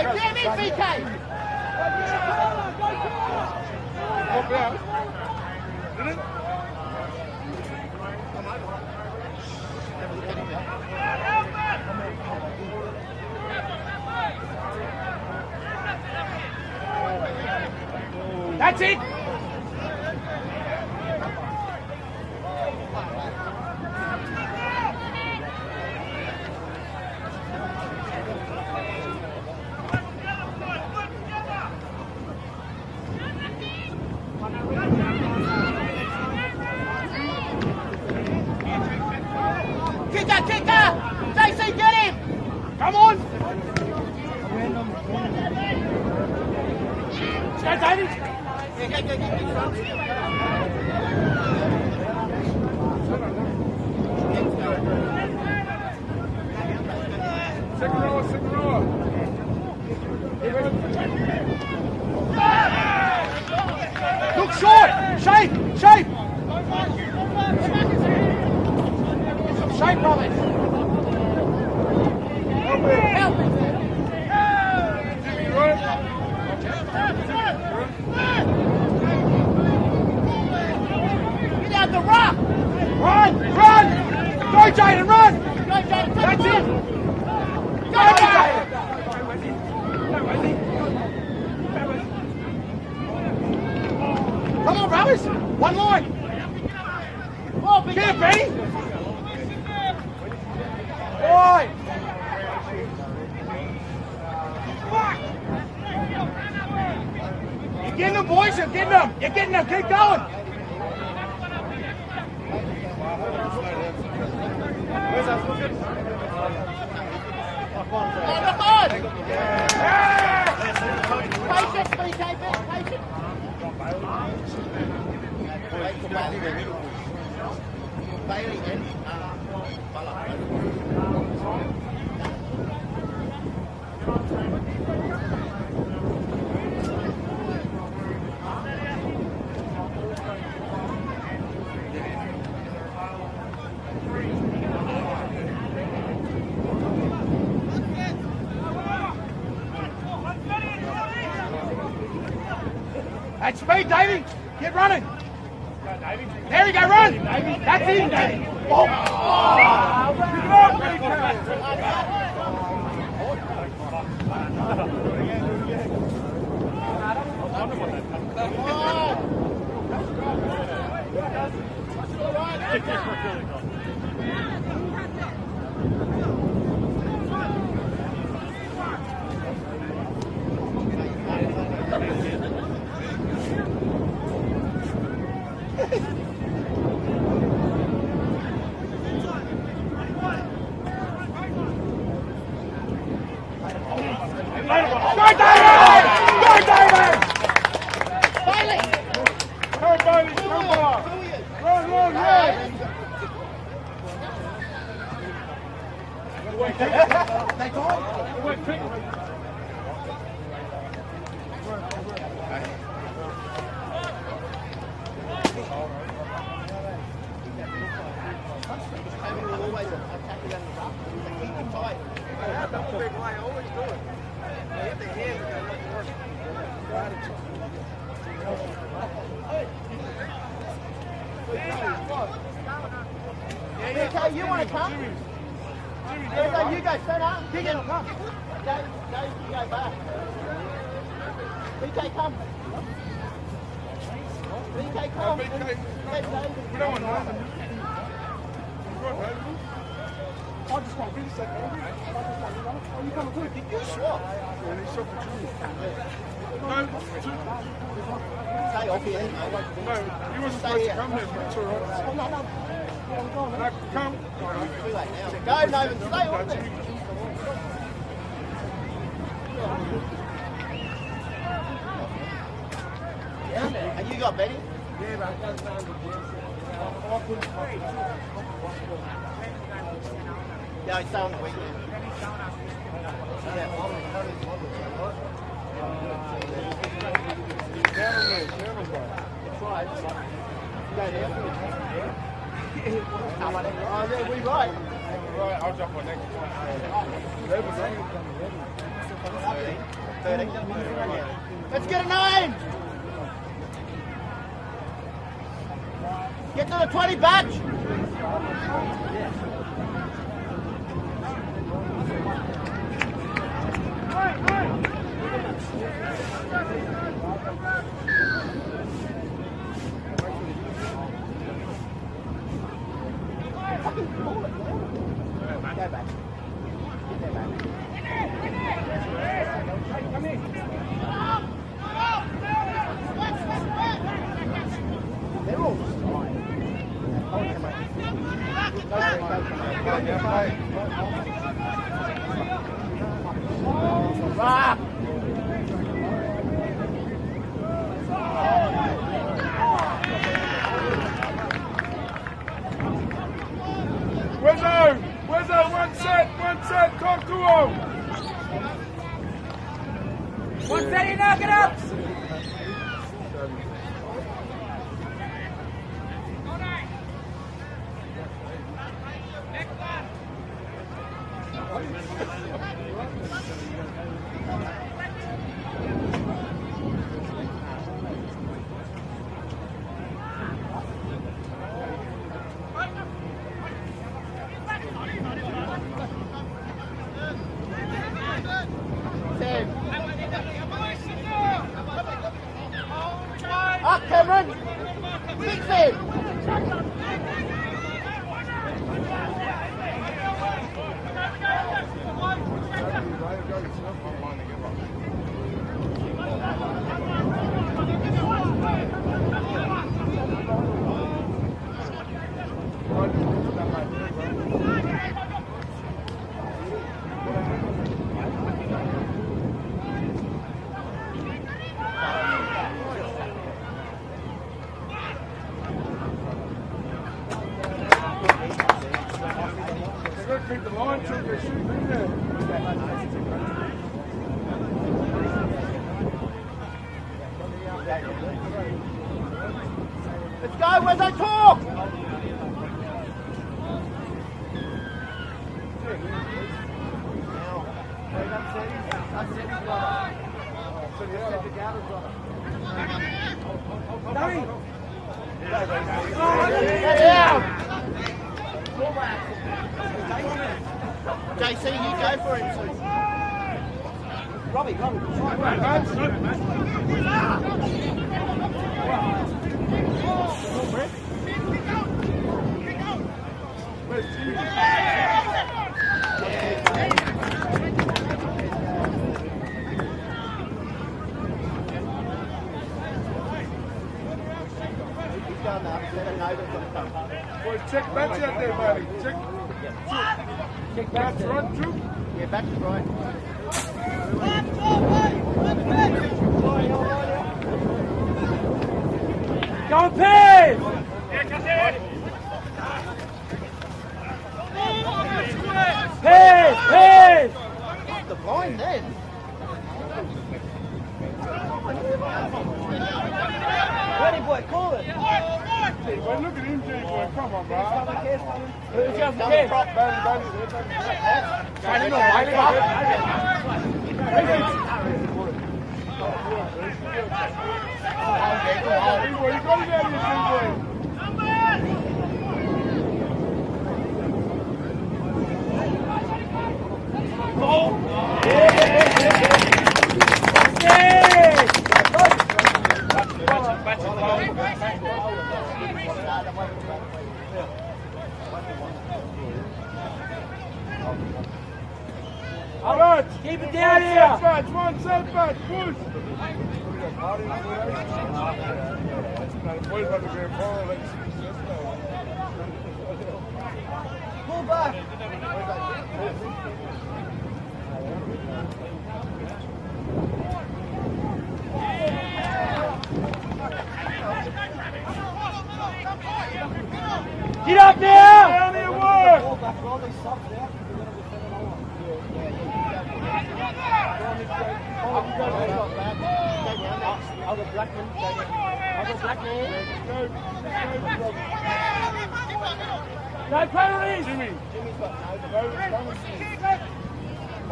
In, That's it! Jaden, run! That's it! Go, Jaden! Come on, brothers! One more! Vaccine time! Let's get a nine. Get to the 20 batch.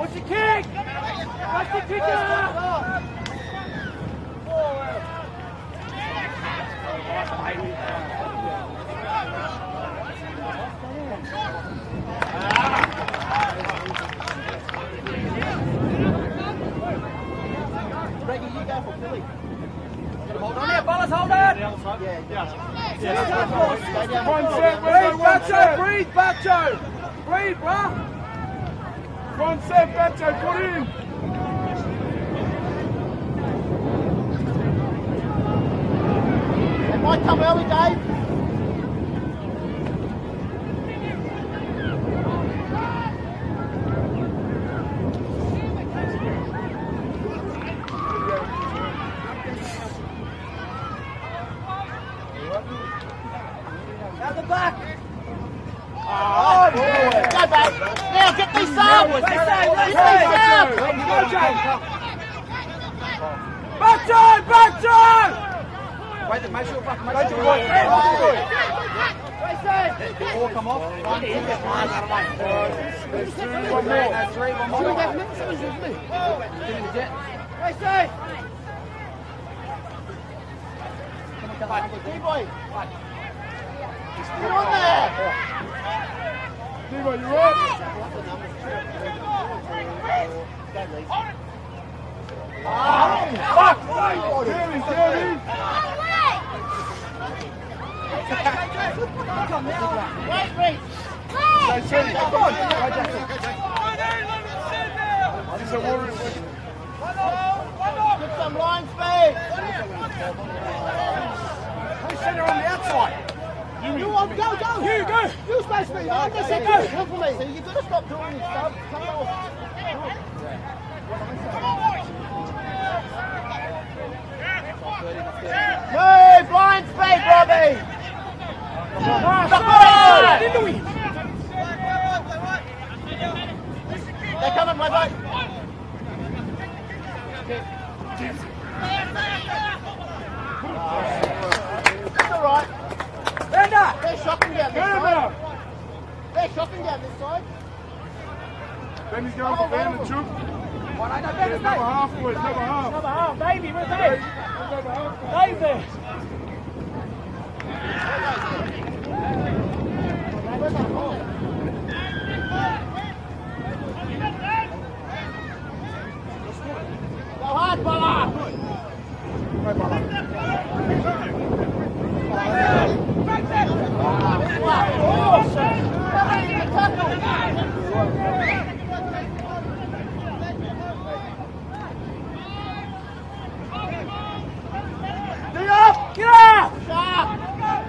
What's the kick? What's the kicker? Reggie, you go for Philly. Hold on here, fellas, hold on. Yeah, yeah. Yeah, stay down. One set, Breathe, Bacho, breathe, Bacho. Breathe, bruh. One set, Bacho, put in. It might come early, Dave. Out the back. Oh, Go back. Now get these subs. They say, they Get these say. subs. Bacho, Bacho. Wait, make sure, make sure. All come off. One, two, There's two, one more. Three, one more. D-boy. Get on there. Diva, you up? Danny, Danny. Wait, wait. Say, say, come on. He's a warrior. Get some line speed. Center on the outside. You on, um, go, go. You go. You to be on. They said go. Come for me. So you've got to stop doing this stuff. Come on. Move, line speed, Robbie. They're coming, my boy. That's all right. Bender. They're shocking down this side. out. They're shocking down this side. Then he's going for Van the Chook. One, I know, Yeah, Bender's number mate. half, boys, number half. Number half, Davey, where's Dave? Number half. Dave there. Where's that ball? Go hard, Bala. Get up! Get up!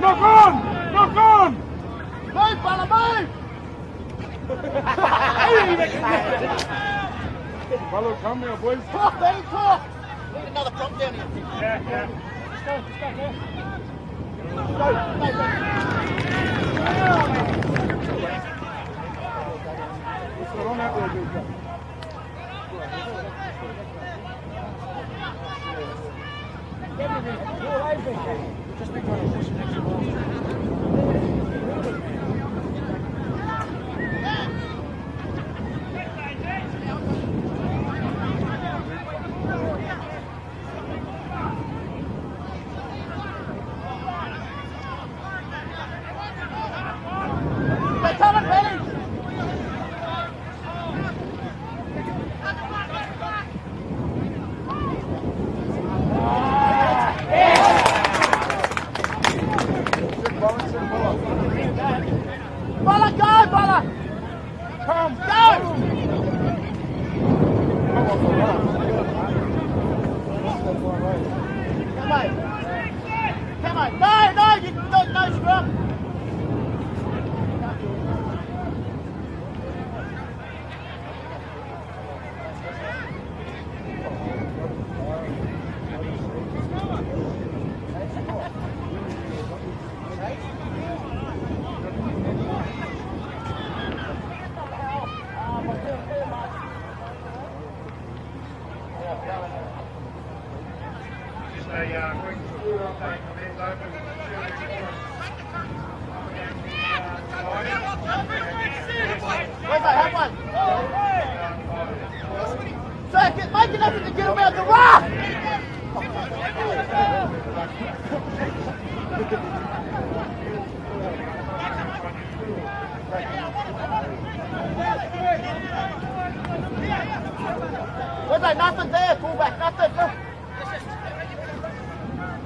Knock on! Knock on! Move, Bala, move! Follow, come here, boys. Talk, Benny, talk. Need another prop here. Yeah, yeah. Go. Let's go dude. Go, come on, Benny. Bola, go, Bola. Come, Go. Come on. Come on. No, no, you don't, no scrum. Just a uh, quick score update from Ed Open. Where's that? Have one. Second, make an effort to get him out the rock. Where's that? Nothing there, fullback. Nothing.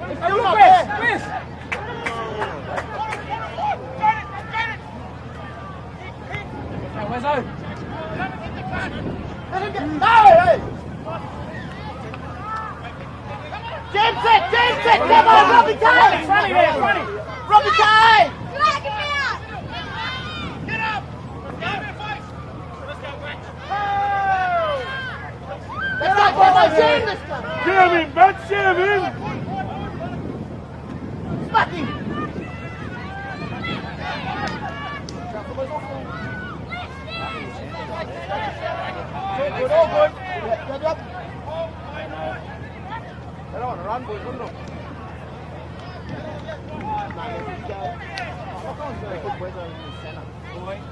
It's still not there. Where's Owen? Let him get. No! Hey! James it! James it! Come on, Robbie Kane! Funny there, funny. Robbie Kane! Flag him out! Let's go, Bobo! Jam this guy! Jam him, bud, jam him! Smack him! Good, all good. Yeah, good, yep. They're on a run, boys, wouldn't they?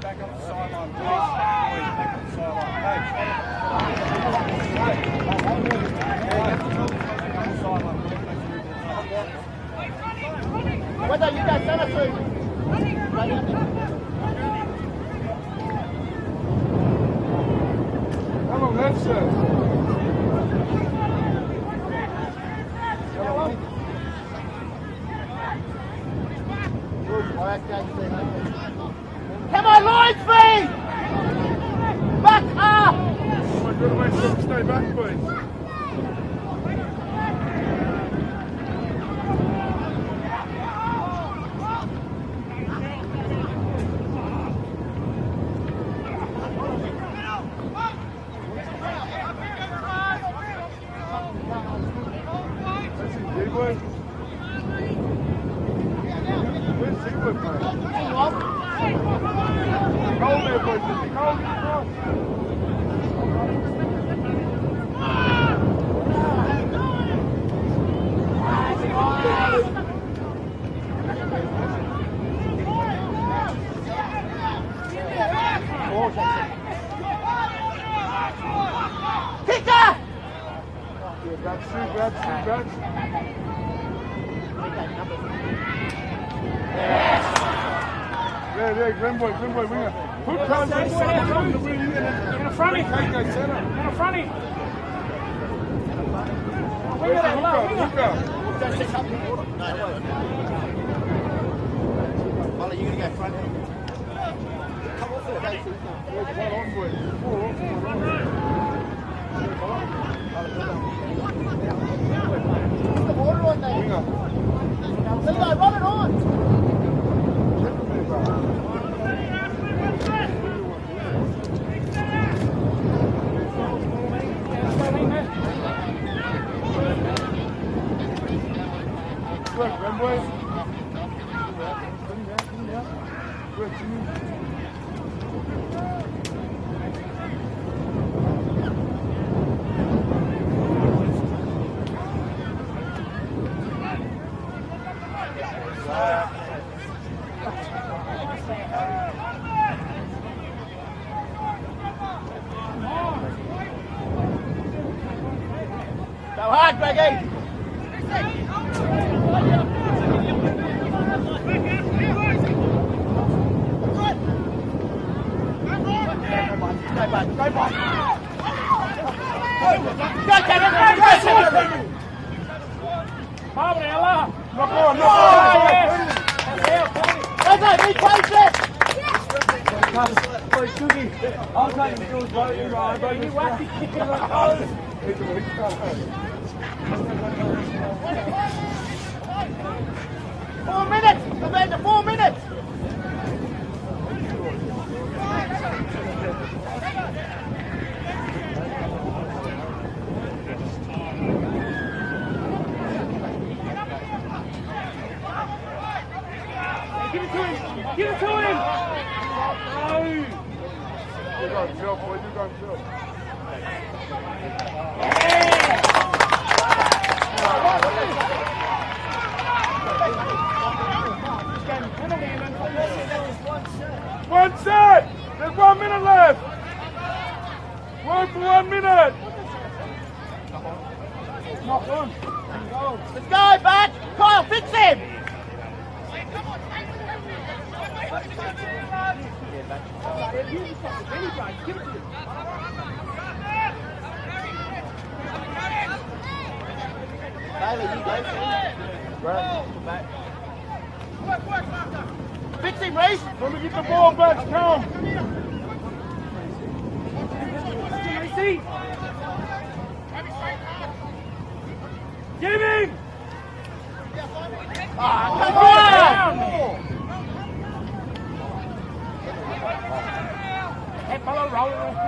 Back up the the. Whether you guys send Right in. Come on, that's it. Come on, Lloyd's feet! Back up! Oh my God, mate, Right. Fix. Let me get the ball back. Come. Come on. Hey, follow, roll, roll.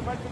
go.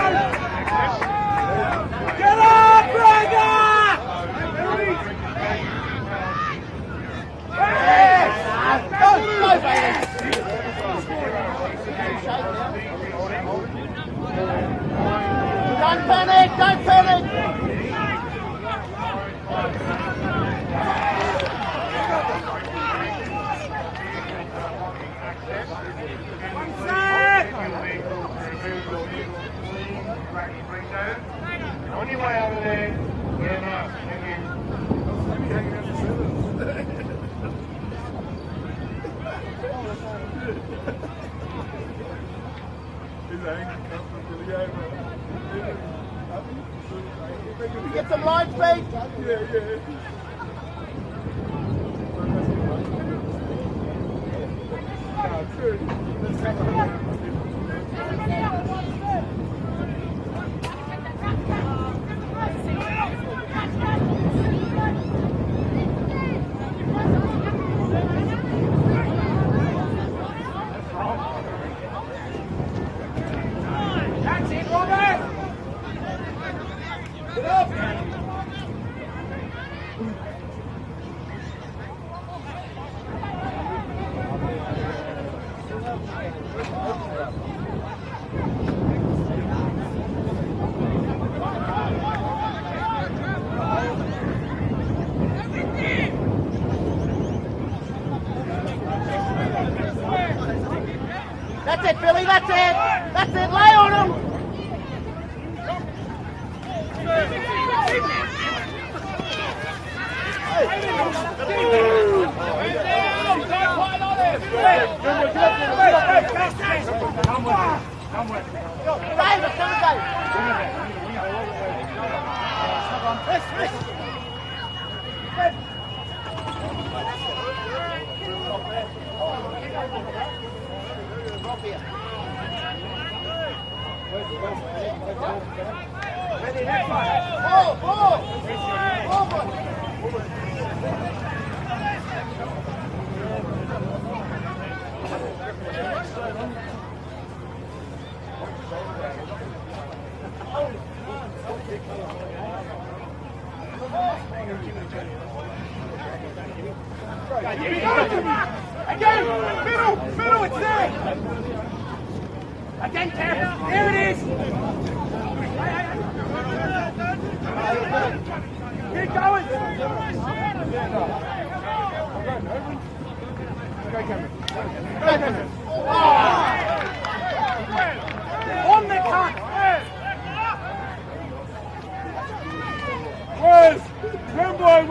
Don't panic, don't panic. On your way over there. get some live space? Yeah, yeah.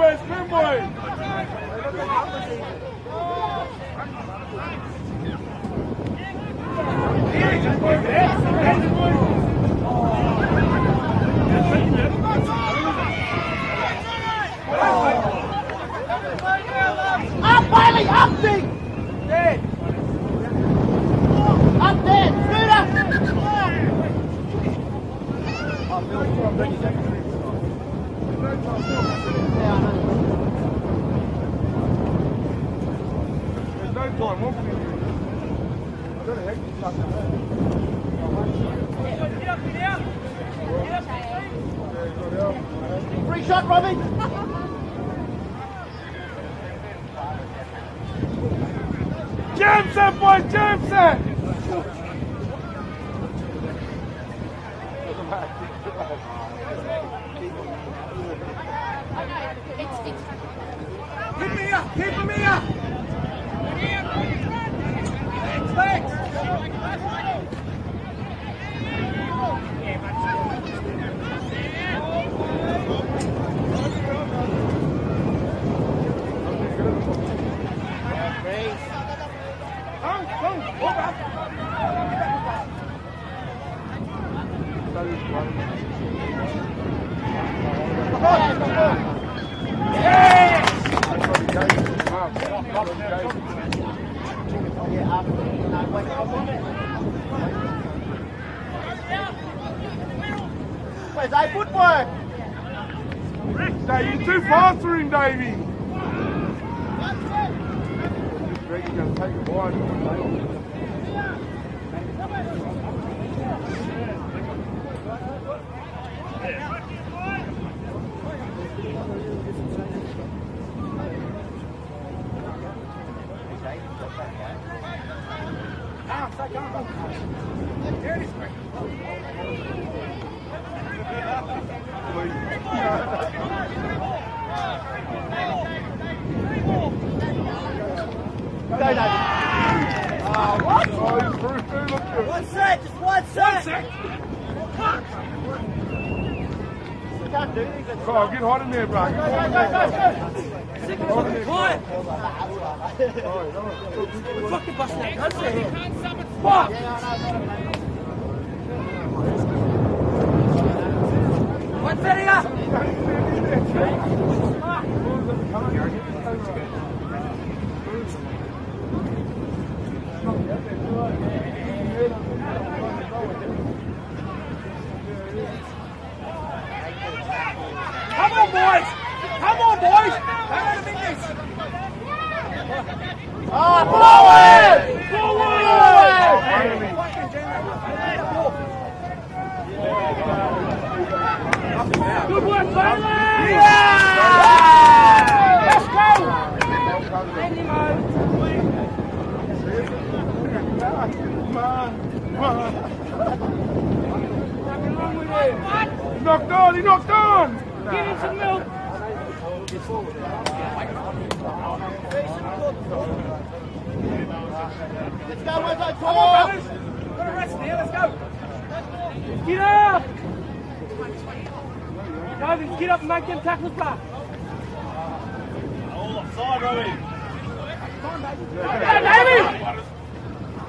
Pimboy? Where's Pimboy? Up, Bailey, up, Free shot, Robbie! Jam set, boy, jam set! Keep me up. Keep me up. Come, come, hold up. Footwork? Hey, you're too fast for him, Davey. A stay calm. There it is, Greg. Go, David. Oh, he's through, through, look at One set, just one set. You can't Oh, get hot in there, bro. Get hot in there. Fucking busting that country here. Yeah, I know. What's that here? Come on, boys. Come on, boys. Don't let him in this. Ah, forward! Finally. Good work, Bailey. Yeah! Let's go. He knocked on, he knocked on! Give him some milk. Let's go, where's our Come on, call? brothers. Got a rest here. Let's go. Get up. David, get up and make them tackles back. Offside, Robbie. Go, Davey.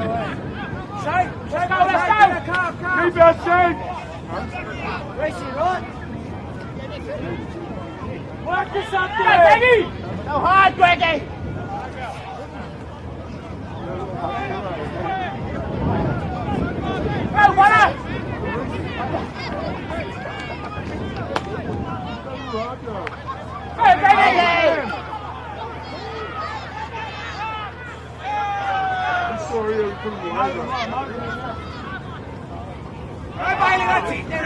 Shake. Let's go. Let's go. Keep that this up. Greggy! Hard, Greggy! Greggy! Greggy! I'm sorry, I behind us. Go, Bailey, that's it. There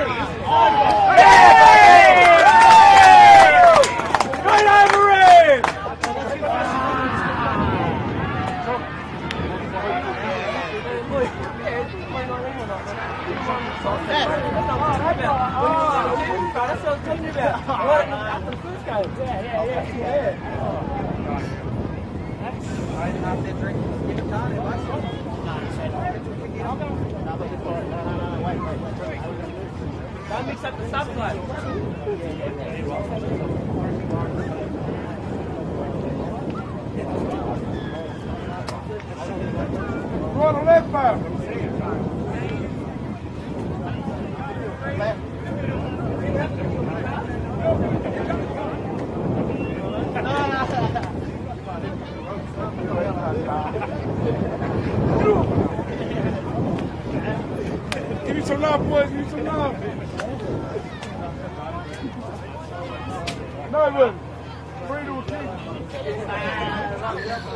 Don't mix up the or left back? Give me some love, boys. Give me some love. No one. Three to a king.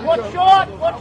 What's short? What's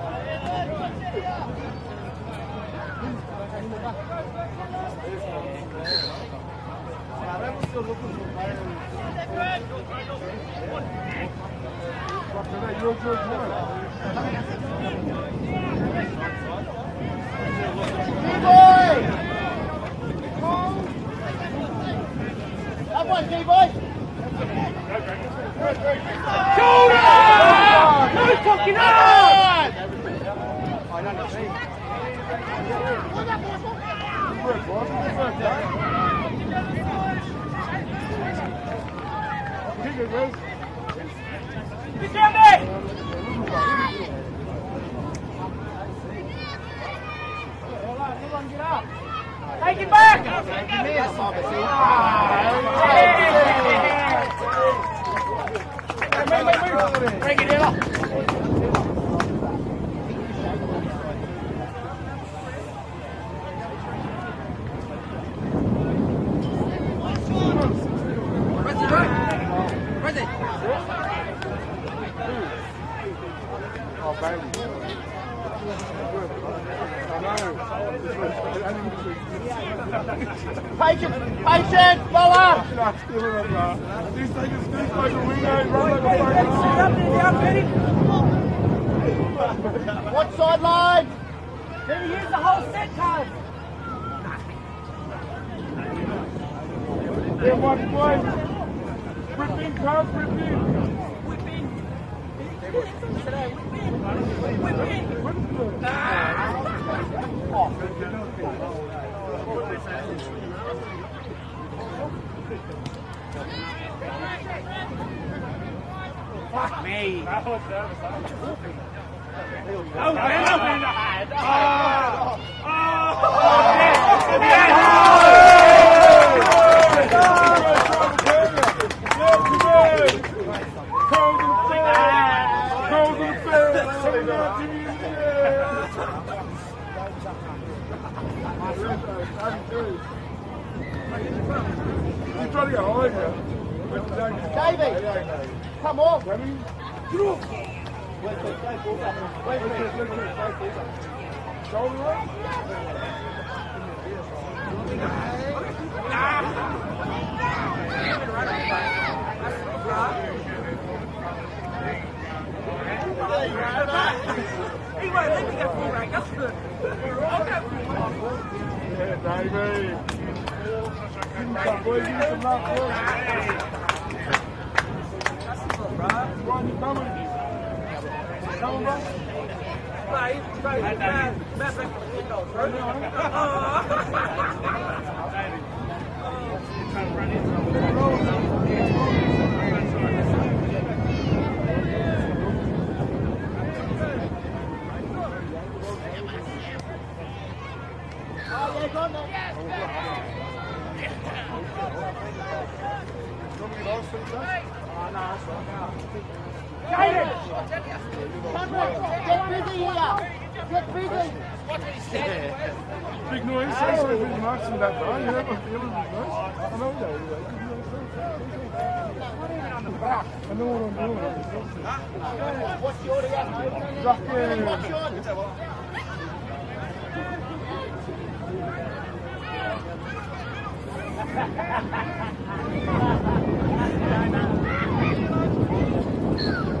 little friend. Fuck David, come on. Through. Oh, He's trying to get hard here. Davey, come on. Ready? Wait, wait, wait, wait, wait. Shoulder up. He won't let me go full rank. That's good. I'll go full rank. Yeah, Toma. Vai, vai, vai. Começa aqui. Don't be lost in that. Ah, no, that's right. Guide it! Big noise, say so if it's not in that bar, you have a feeling it's nice. I know that. I know what I'm doing. What's your deal? Rocket. What's yours? That's it, guys. Good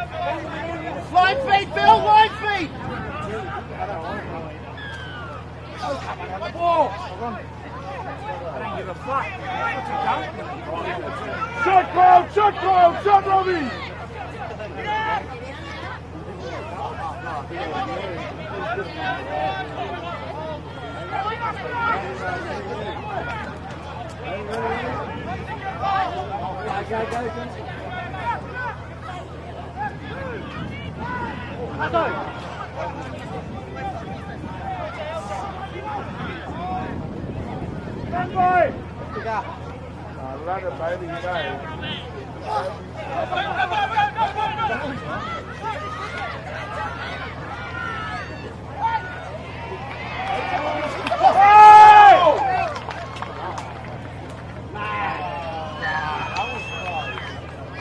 Okay, Bob. Benny! Hey, fuck yeah. Come on. You went deep, right? Yeah, Line feet, Bill, line feet. I don't give a fuck. What you done? Shot call, shot call, shot Robbie! Stand by! Ah, let it, baby, you know.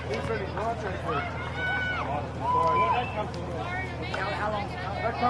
He said he's not very good. That come from doing the chicken chase, he said he's really deep. Yeah,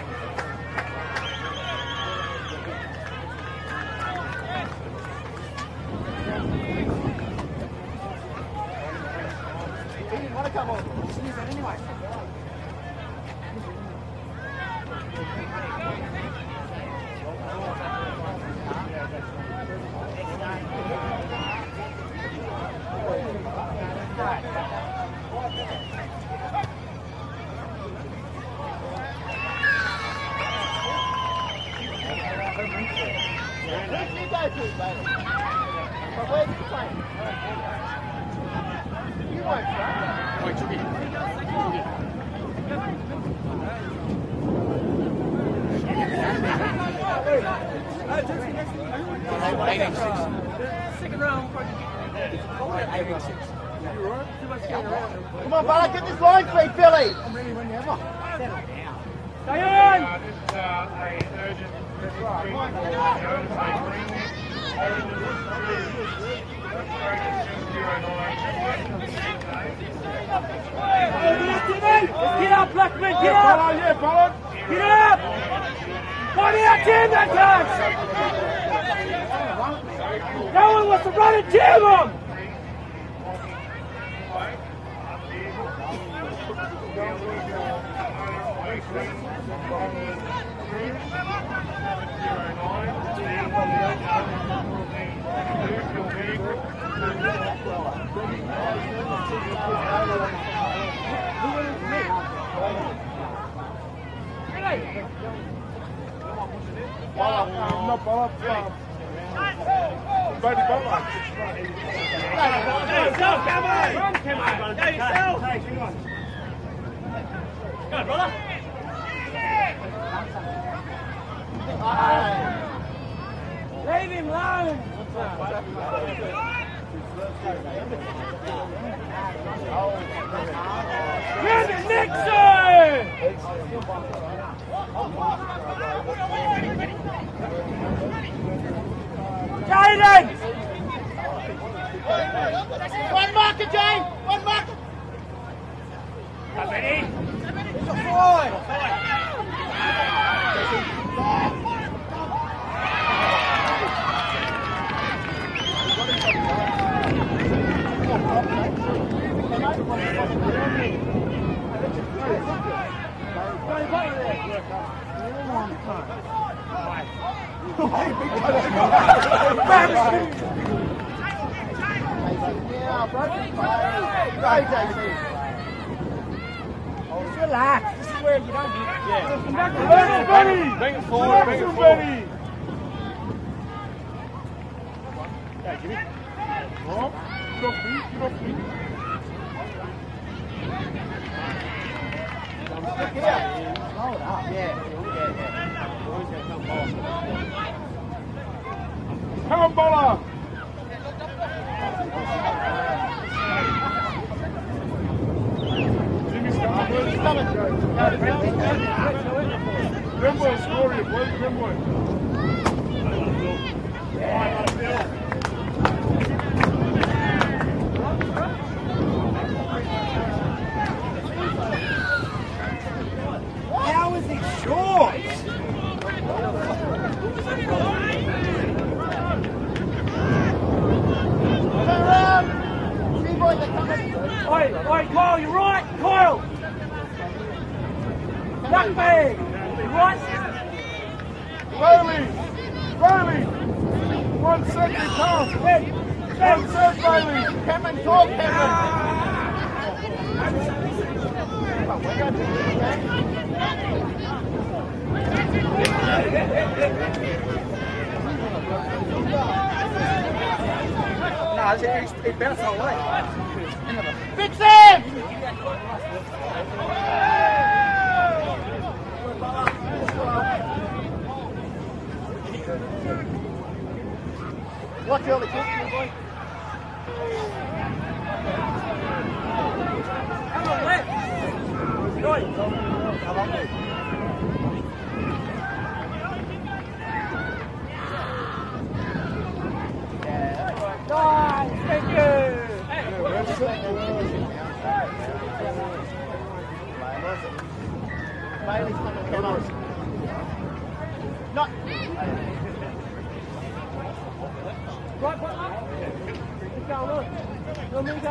the case? Who scored? What number? He didn't want to come on. Where did you go to, baby? But where's the plane? You won't, son. Come on, Bella, get this line feed, Billy. Stay on! This is uh, a urgent notice. Get up, Blackman, get up! Follow, yeah, follow. Get up! Body out, jam that time! No one wants to run and jam him! No, para, para. Buddy, bye Go yourself, Camo! Run, Camo! Go yourself! Good one. Go, brother! Leave him alone! Brandon Nixon! Jaden! One marker, Jay! One marker! Yeah, broken play. Go, JC. Just relax. This is where you don't get. Yeah. Come back to Bang it, Benny. Bang it forward, bang it forward. Drop, drop feet, drop feet. Hold up, yeah. Come on, Bola. Jimmy, stop. Jimmy's coming. Them boys score you, boys. Them boys. How is he short? Turn around! See, boys, they're coming. Oi, oi, Kyle, you right? Kyle! Duck bag! You right? Bailey! Bailey! Come. One sec, Bailey. Cameron, talk, Cameron. No, it's, it bounced away. Fix him! Watch early kick, boy. Come on, left. Oi. Nice, thank you. Bailey's coming, come on. Not. Right, right, right. Keep going, look. You want me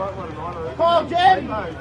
Kyle, Jen! Kyle,